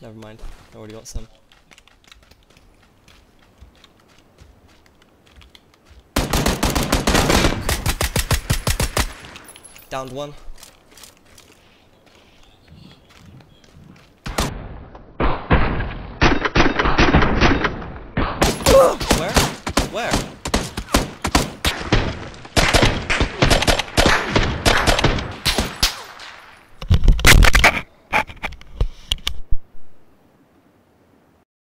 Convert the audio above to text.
Never mind. I already got some. Downed one. Where? Where?